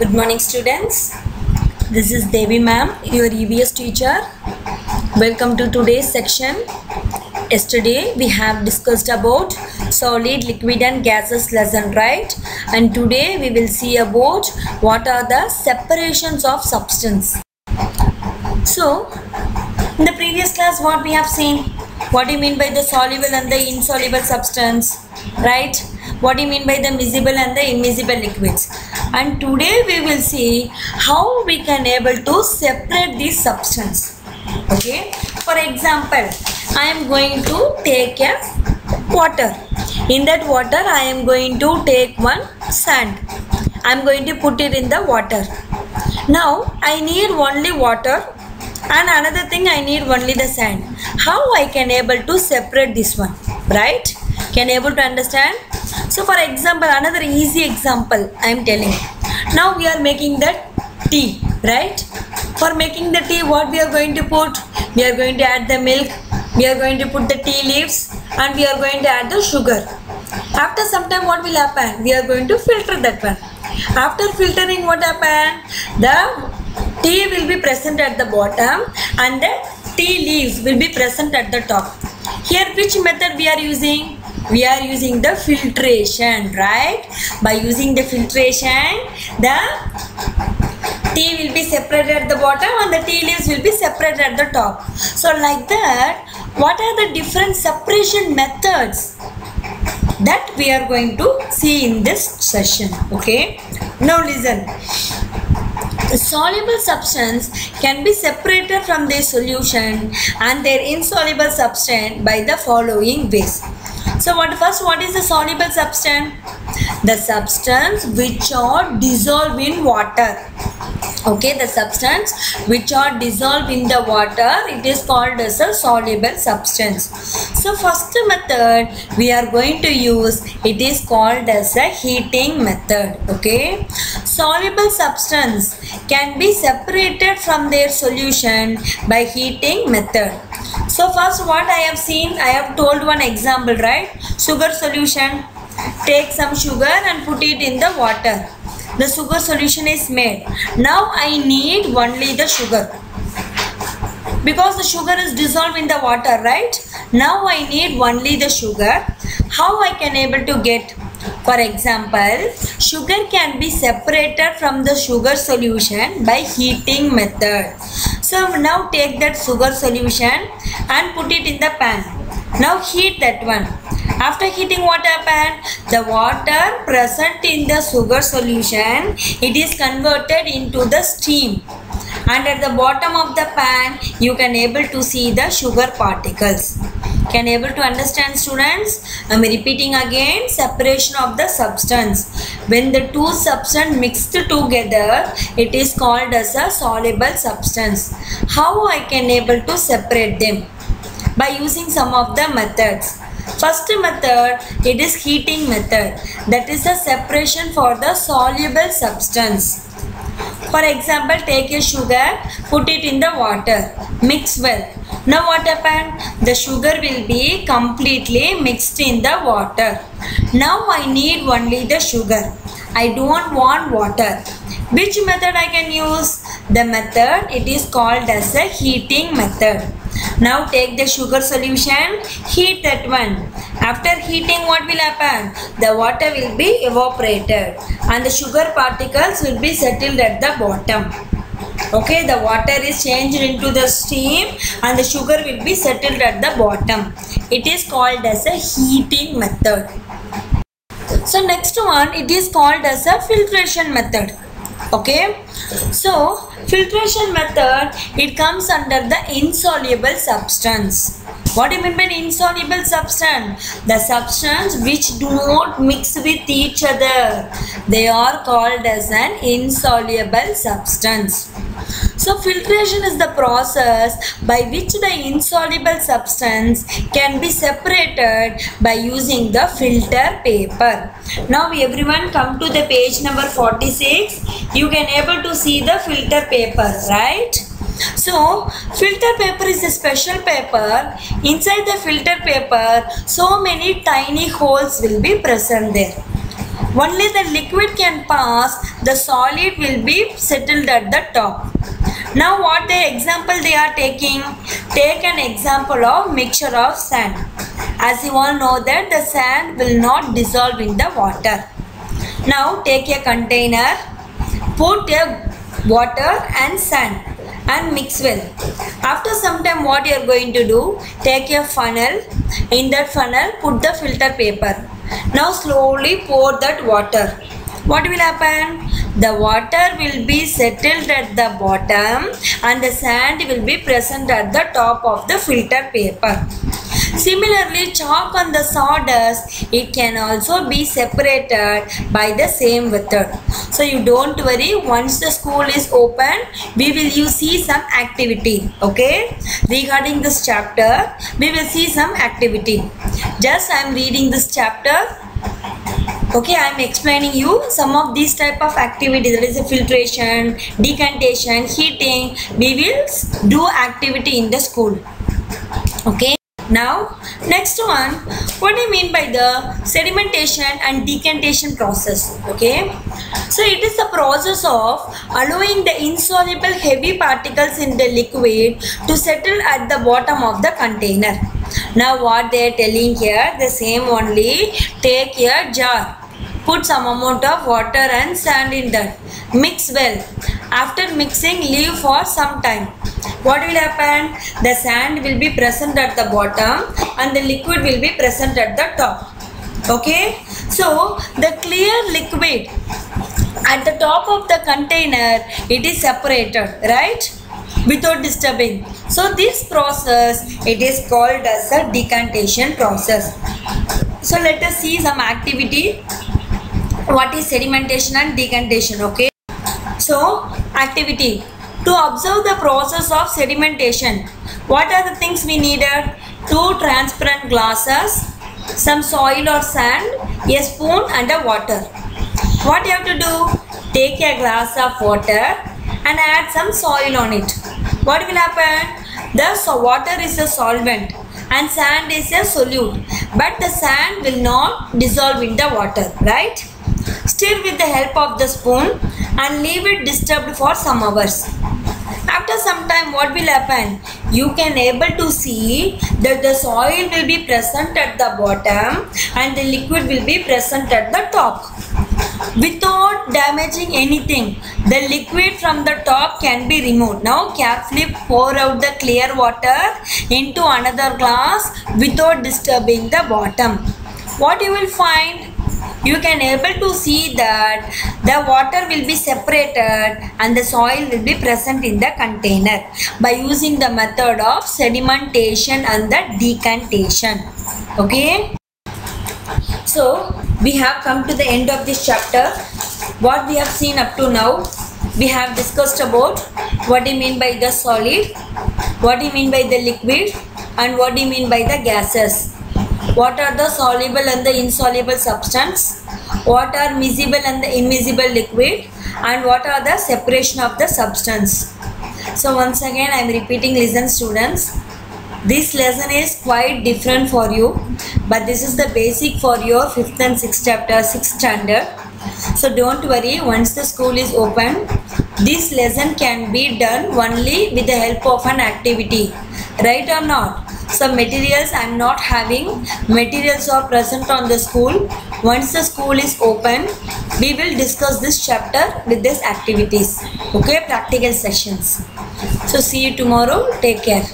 Good morning students. This is Devi ma'am, your EVS teacher. Welcome to today's section. Yesterday we have discussed about solid, liquid and gases lesson, right? And today we will see about what are the separations of substance. So, in the previous class what we have seen? What do you mean by the soluble and the insoluble substance? Right? What do you mean by the miscible and the immiscible liquids? And today we will see how we can able to separate these substance. Okay? For example, I am going to take a water. In that water I am going to take one sand. I am going to put it in the water. Now I need only water and another thing I need only the sand. How I can able to separate this one, right? Can able to understand? So for example, another easy example I am telling. Now we are making the tea, right? For making the tea, what we are going to put? We are going to add the milk. We are going to put the tea leaves and we are going to add the sugar. After some time, what will happen? We are going to filter that one. After filtering, what happen? The tea will be present at the bottom and the tea leaves will be present at the top. Here which method we are using? We are using the filtration, right? By using the filtration, the tea will be separated at the bottom and the tea leaves will be separated at the top. So like that, what are the different separation methods that we are going to see in this session, okay? Now listen. Soluble substance can be separated from their solution and their insoluble substance by the following ways. So what first what is the soluble substance? The substance which are dissolved in water. Okay, the substance which are dissolved in the water, it is called as a soluble substance. So first method we are going to use, it is called as a heating method. Okay, soluble substance can be separated from their solution by heating method. So first what I have seen, I have told one example, right? Sugar solution. Take some sugar and put it in the water. The sugar solution is made. Now I need only the sugar. Because the sugar is dissolved in the water, right? Now I need only the sugar. How I can able to get? For example, sugar can be separated from the sugar solution by heating method. So now take that sugar solution and put it in the pan. Now heat that one. After heating what happened? The water present in the sugar solution, it is converted into the steam. And at the bottom of the pan, you can able to see the sugar particles. Can able to understand students? I am repeating again separation of the substance. When the two substance mixed together, it is called as a soluble substance. How I can able to separate them? By using some of the methods. First method, it is heating method. That is a separation for the soluble substance. For example, take a sugar, put it in the water, mix well. Now what happened? The sugar will be completely mixed in the water. Now I need only the sugar. I don't want water. Which method I can use? The method, it is called as a heating method. Now take the sugar solution, heat that one. After heating what will happen? The water will be evaporated and the sugar particles will be settled at the bottom. Okay, the water is changed into the steam and the sugar will be settled at the bottom. It is called as a heating method. So next one, it is called as a filtration method. Okay? So filtration method it comes under the insoluble substance. What do you mean by insoluble substance? The substance which do not mix with each other. They are called as an insoluble substance so filtration is the process by which the insoluble substance can be separated by using the filter paper. Now everyone come to the page number 46. You can able to see the filter paper, right? So filter paper is a special paper. Inside the filter paper, so many tiny holes will be present there. Only the liquid can pass the solid will be settled at the top. Now what the example they are taking? Take an example of mixture of sand. As you all know that the sand will not dissolve in the water. Now take a container put a water and sand and mix well. After some time what you are going to do? Take a funnel. In that funnel put the filter paper. Now slowly pour that water. What will happen? The water will be settled at the bottom and the sand will be present at the top of the filter paper Similarly, chalk on the sawdust, it can also be separated by the same method. So you don't worry, once the school is open, we will you see some activity. Okay, regarding this chapter, we will see some activity. Just I am reading this chapter okay i am explaining you some of these type of activities there is a filtration decantation heating we will do activity in the school okay now, next one, what do you mean by the sedimentation and decantation process? Okay, so it is the process of allowing the insoluble heavy particles in the liquid to settle at the bottom of the container. Now, what they are telling here, the same only. Take a jar. Put some amount of water and sand in that. Mix well. After mixing leave for some time what will happen? The sand will be present at the bottom and the liquid will be present at the top. Okay. So the clear liquid at the top of the container it is separated right without disturbing. So this process it is called as a decantation process. So let us see some activity. What is sedimentation and decantation? Okay. So activity to observe the process of sedimentation, what are the things we needed? Two transparent glasses, some soil or sand, a spoon and a water. What you have to do? Take a glass of water and add some soil on it. What will happen? The water is a solvent and sand is a solute but the sand will not dissolve in the water right stir with the help of the spoon and leave it disturbed for some hours after some time what will happen? You can able to see that the soil will be present at the bottom and the liquid will be present at the top. Without damaging anything the liquid from the top can be removed. Now carefully pour out the clear water into another glass without disturbing the bottom. What you will find you can able to see that the water will be separated and the soil will be present in the container by using the method of sedimentation and the decantation. Okay? So we have come to the end of this chapter. What we have seen up to now we have discussed about what do you mean by the solid what do you mean by the liquid and what do you mean by the gases what are the soluble and the insoluble substance? What are miscible and the immiscible liquid? And what are the separation of the substance? So once again i am repeating listen students. This lesson is quite different for you but this is the basic for your 5th and 6th chapter 6th standard. So don't worry once the school is open this lesson can be done only with the help of an activity. Right or not some materials. I'm not having materials are present on the school. Once the school is open we will discuss this chapter with these activities. Okay practical sessions. So see you tomorrow. Take care